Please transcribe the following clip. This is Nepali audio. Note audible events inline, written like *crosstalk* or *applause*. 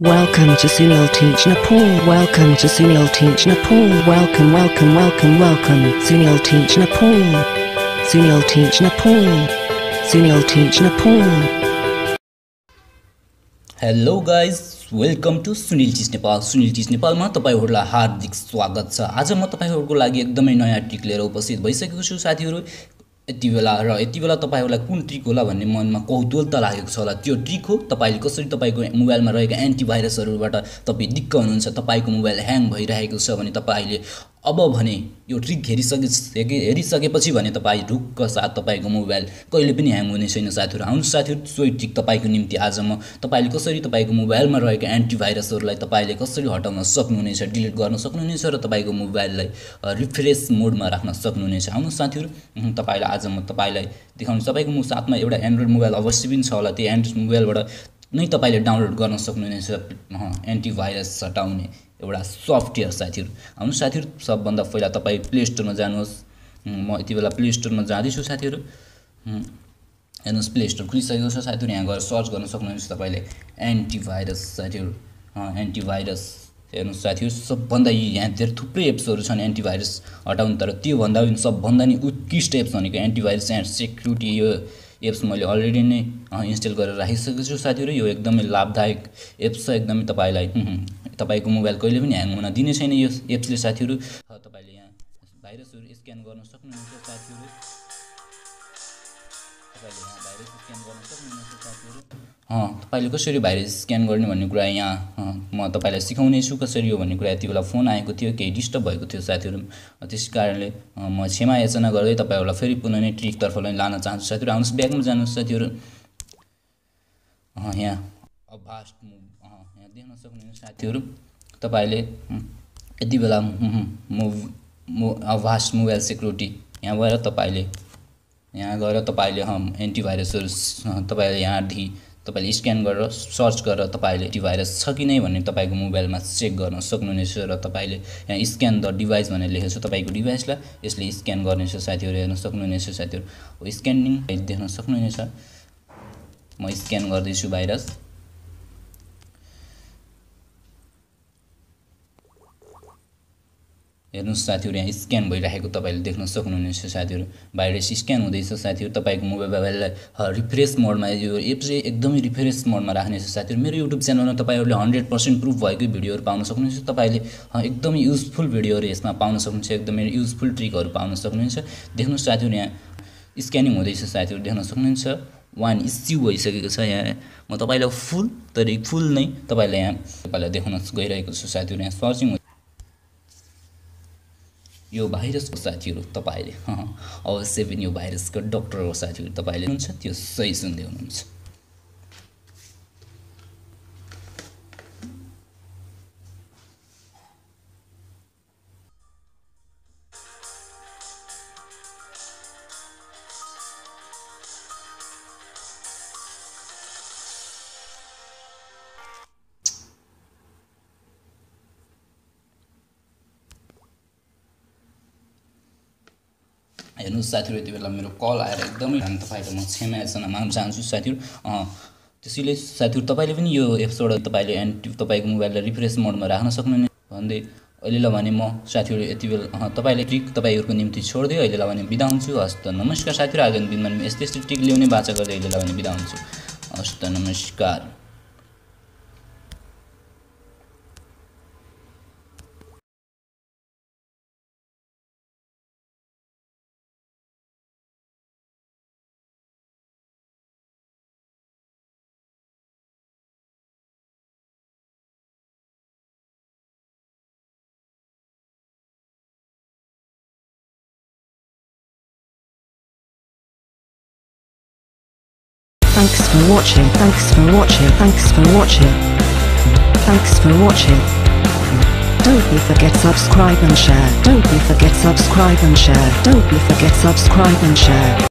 Welcome to Sunil Teach Nepal. Welcome to Sunil Teach Nepal. Welcome, welcome, welcome, welcome. Sunil Teach Nepal. Sunil Teach Nepal. Sunil Teach Nepal. Hello guys welcome to Sunil teach Nepal Sunil चिज नेपालमा तपाईँहरूलाई हार्दिक स्वागत छ आज म तपाईँहरूको लागि एकदमै नयाँ ट्रिक लिएर उपस्थित भइसकेको छु साथीहरू यति बेला र यति बेला तपाईँहरूलाई कुन ट्रिक होला भन्ने मनमा कौतूहलता लागेको छ होला। त्यो ट्रिक हो तपाईँले कसरी तपाईँको मोबाइलमा रहेका एन्टिभाइरसहरूबाट तपाईँ दिक्क हुनुहुन्छ तपाईँको मोबाइल ह्याङ भइरहेको छ भने तपाईँले अब भने यो ट्रिक हेरिसके हेरिसकेपछि भने तपाईँ ढुक्क साथ तपाईँको मोबाइल कहिले पनि ह्याङ हुने छैन साथीहरू। आउनुहोस् साथीहरू सोही ट्रिक तपाईँको निम्ति आज म तपाईँले कसरी तपाईँको मोबाइलमा रहेका एन्टिभाइरसहरूलाई तपाईँले कसरी हटाउन सक्नुहुनेछ डिलिट गर्न सक्नुहुनेछ र तपाईँको मोबाइललाई रिफ्रेस मोडमा राख्न सक्नुहुनेछ? आउनुहोस् साथीहरू तपाईँलाई आज म तपाईँलाई देखाउनु तपाईँको साथमा एउटा एन्ड्रोइड मोबाइल अवश्य पनि छ होला। त्यो एन्ड्रोइड मोबाइलबाट नै तपाईँले डाउनलोड गर्न सक्नुहुनेछ। एन्टिभाइरस हटाउने एउटा सफ्टवेयर साथीहरू। आउनु साथीहरू सबभन्दा पहिला तपाईँ प्ले स्टोरमा जानुहोस्। म यति बेला प्ले स्टोरमा जाँदैछु साथीहरू। हेर्नुहोस् प्ले स्टोर खुलिसकेको छ साथीहरू। यहाँ गएर सर्च गर्न सक्नुहुन्छ तपाईँले एन्टिभाइरस साथीहरू। एन्टिभाइरस। हेर्नुहोस् साथीहरू सबभन्दा यहाँ धेरै थुप्रै एप्सहरू छन् एन्टिभाइरस हटाउनु। तर त्योभन्दा पनि सबभन्दा नि उत्कृष्ट एप्स भनेको एन्टिभाइरस एन्ड सेक्युरिटी यो एप्स मैले अलरेडी नै इन्स्टल गरेर राखिसकेको छु साथीहरू। यो एकदमै लाभदायक एप्स छ। एकदमै तपाईँलाई तपाईँको मोबाइल कहिले पनि ह्याङ हुन दिने छैन यो एप्सले साथीहरू। तपाईँले यहाँ भाइरसहरू स्क्यान गर्न सक्नुहुन्छ साथीहरू। तपाईँले यहाँ भाइरस स्क्यान गर्न सक्नुहुन्छ साथीहरू। तपाईँले कसरी भाइरस स्क्यान गर्ने भन्ने कुरा यहाँ म तपाईँलाई सिकाउने छु कसरी हो भन्ने कुरा यति बेला फोन आएको थियो केही डिस्टर्ब भएको थियो साथीहरू। त्यस कारणले म क्षमा याचना गर्दै तपाईँहरूलाई फेरि पुनः नै ट्रिकतर्फ लान चाहन्छु साथीहरू। आउनुहोस् ब्यागमा जानुहोस् साथीहरू। यहाँ भास्ट यहाँ देख्न सक्नुहुन्छ साथीहरू। तपाईँले यति बेला मो भास्ट मोबाइल सेक्युरिटी यहाँ गएर तपाईँले यहाँ गएर तपाईँले एन्टिभाइरसहरू तपाईँले यहाँदेखि तपाईँले स्क्यान गरेर सर्च गरेर तपाईँले एन्टिभाइरस छ कि नै भन्ने तपाईँको मोबाइलमा चेक गर्न सक्नुहुनेछ र तपाईँले यहाँ स्क्यान द डिभाइस भनेर लेखेको छ तपाईँको डिभाइसलाई यसले स्क्यान गर्नेछ साथीहरू हेर्न सक्नुहुनेछ साथीहरू। स्क्यानिङ देख्न सक्नुहुनेछ। म स्क्यान गर्दैछु भाइरस हेर्नुहोस् साथीहरू यहाँ स्क्यान भइरहेको तपाईँले देख्न सक्नुहुनेछ साथीहरू। भाइरस स्क्यान हुँदैछ साथीहरू तपाईँको मोबाइललाई रिफ्रेस मोडमा यो एप चाहिँ एकदमै रिफ्रेस मोडमा राख्नेछ साथीहरू। मेरो युट्युब च्यानलमा तपाईँहरूले हन्ड्रेड पर्सेन्ट प्रुफ भएकै भिडियोहरू पाउन सक्नुहुन्छ। तपाईँले एकदमै युजफुल भिडियोहरू यसमा पाउन सक्नुहुन्छ एकदमै युजफुल ट्रिकहरू पाउन सक्नुहुन्छ। देख्नुहोस् साथीहरू यहाँ स्क्यानिङ हुँदैछ साथीहरू देख्न सक्नुहुन्छ। वान इस्यु भइसकेको छ यहाँ। म तपाईँलाई फुल तर फुल नै तपाईँलाई यहाँ तपाईँलाई देखाउन गइरहेको छु साथीहरू। यहाँ सर्चिङ यो भाइरसको साथीहरू तपाईँले *laughs* अवश्य पनि यो भाइरसको डक्टर हो साथीहरू तपाईँले हुन्छ? त्यो सही सुन्दै हुनुहुन्छ। हेर्नुहोस् साथीहरू यति बेला मेरो कल आएर एकदमै तपाईँको म क्षमा याचना माग्न चाहन्छु। साथीहरू त्यसैले साथीहरू तपाईँले पनि यो एप्सबाट तपाईँले एन्टी तपाईँको मोबाइललाई रिफ्रेस मोडमा राख्न सक्नुहुने भन्दै अहिलेलाई भने म साथीहरू यति बेला तपाईँले ट्रिक तपाईँहरूको निम्ति छोडिदियो। अहिलेलाई भने बिदा हुन्छु। हस्त नमस्कार साथीहरू आगामी दिनमा यस्तै यस्तै ट्रिक ल्याउने बाचा गर्दै अहिलेलाई भने बिदा हुन्छु। हस्त नमस्कार। Thanks for watching. Thanks for watching. Thanks for watching. Thanks for watching. Don't be forget subscribe and share. Don't be forget subscribe and share. Don't be forget subscribe and share.